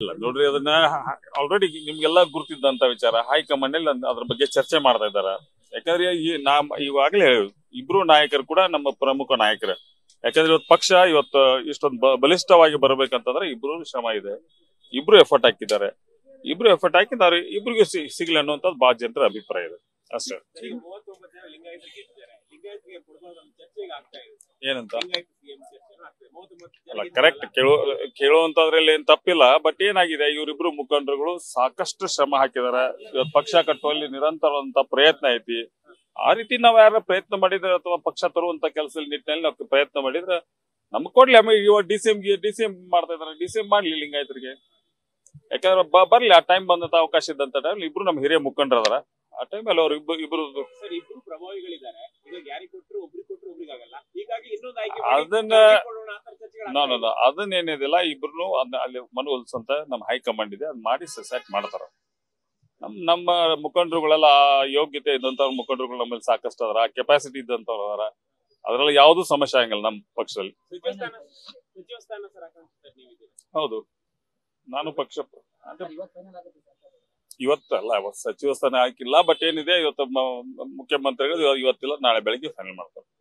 ಇಲ್ಲ ನೋಡ್ರಿ ಅದನ್ನ ಆಲ್ರೆಡಿ ನಿಮ್ಗೆಲ್ಲ ಗುರುತಿದ್ದಂತ ವಿಚಾರ. ಹೈಕಮಾಂಡ್ ಅಲ್ಲಿ ಅದ್- ಅದ್ರ ಬಗ್ಗೆ ಚರ್ಚೆ ಮಾಡ್ತಾ ಇದ್ದಾರೆ. ಯಾಕಂದ್ರೆ ಈ ನಾ ಇವಾಗಲೇ ಇಬ್ರು ನಾಯಕರು ಕೂಡ ನಮ್ಮ ಪ್ರಮುಖ ನಾಯಕರು. ಯಾಕಂದ್ರೆ ಇವತ್ತು ಪಕ್ಷ ಇವತ್ತು ಇಷ್ಟೊಂದು ಬಲಿಷ್ಠವಾಗಿ ಬರ್ಬೇಕಂತಂದ್ರೆ ಇಬ್ರು ಶ್ರಮ ಇದೆ. ಇಬ್ರು ಎಫರ್ಟ್ ಹಾಕಿದ್ದಾರೆ. ಇಬ್ರು ಎಫರ್ಟ್ ಹಾಕಿದ್ದಾರೆ ಇಬ್ರಿಗೂ ಸಿಗ್ಲಿ ಅನ್ನುವಂಥದ್ದು ಬಹಳ ಜನರ ಅಭಿಪ್ರಾಯ ಇದೆ. ಅಷ್ಟೇ. ಏನಂತ? ಅಲ್ಲ ಕರೆಕ್ಟ್ ಕೇಳೋ ಕೇಳುವಂತದ್ರಲ್ಲಿ ಏನ್ ತಪ್ಪಿಲ್ಲ ಬಟ್ ಏನಾಗಿದೆ ಇವರಿಬ್ರು ಮುಖಂಡರುಗಳು ಸಾಕಷ್ಟು ಶ್ರಮ ಹಾಕಿದಾರೆ. ಪಕ್ಷ ಕಟ್ಟುವಲ್ಲಿ ನಿರಂತರವಂತ ಪ್ರಯತ್ನ ಐತಿ. ಆ ರೀತಿ ನಾವ್ ಯಾರ ಪ್ರಯತ್ನ ಮಾಡಿದ್ರೆ ಅಥವಾ ಪಕ್ಷ ತರುವಂತ ಕೆಲಸ ನಿಟ್ಟಿನಲ್ಲಿ ನಾವು ಪ್ರಯತ್ನ ಮಾಡಿದ್ರೆ ನಮ್ಗೆ ಕೊಡ್ಲಿ ಆಮೇಲೆ ಇವಾಗ D C M D C M ಮಾಡ್ತಾ ಇದಾರೆ ಡಿ ಸಿ ಎಂ ಮಾಡ್ಲಿ ಲಿಂಗಾಯತರಿಗೆ. ಯಾಕಂದ್ರೆ ಬರ್ಲಿ ಆ ಟೈಮ್ ಬಂದಂತ ಅವಕಾಶ ಇದ್ದಂತ ಟೈಮ್ ಇಬ್ರು ನಮ್ ಹಿರಿಯ ಮುಖಂಡ್ರ ಅದರ ಆ ಟೈಮ್ ಅಲ್ಲಿ ಅವ್ರು ಇಬ್ರು ಇಬ್ರು ಪ್ರಭಾವಿಗಳಿದ್ದಾರೆ. ಅದನ್ನ- ಮಾಡಿ ಕೊಡೋಣ ಅಂತ ಚರ್ಚೆಗಳು ನೋ ಅಲ್ಲಿ ನೋ ಇದೆ. ಅದನ್ನೇನಿದಿಲ್ಲ ಇಬ್ರು ಅಲ್ಲಿ ಮನವೊಲಿಸಂತ ನಮ್ಮ ಹೈಕಮಾಂಡ್ ಇದೆ ಅದ್ ಮಾಡಿ ಸೆಸೆಕ್ಟ್ ಮಾಡ್ತಾರ. ನಮ್, ನಮ್ಮ ಮುಖಂಡರುಗಳೆಲ್ಲ ಯೋಗ್ಯತೆ ಇದ್ದಂತ ಮುಖಂಡರುಗಳು ನಮ್ಮಲ್ಲಿ ಸಾಕಷ್ಟು ಅದರ ಕೆಪಾಸಿಟಿ ಇದ್ದಂತವ್ರು ಅದಾರ. ಅದ್ರಲ್ಲಿ ಯಾವ್ದು ಸಮಸ್ಯೆ ಆಗಂಗಿಲ್ಲ ನಮ್ಮ ಪಕ್ಷದಲ್ಲಿ. ಹೌದು. ನಾನು ಪಕ್ಷ ಇವತ್ತಲ್ಲ ಇವತ್ತು ಸಚಿವ ಸ್ಥಾನ ಹಾಕಿಲ್ಲ ಬಟ್ ಏನಿದೆ, ಇವತ್ತು ಮುಖ್ಯಮಂತ್ರಿಗಳು ಇವತ್ತಿಲ್ಲ, ನಾಳೆ ಬೆಳಗ್ಗೆ ಫೈನಲ್ ಮಾಡ್ತಾರೆ.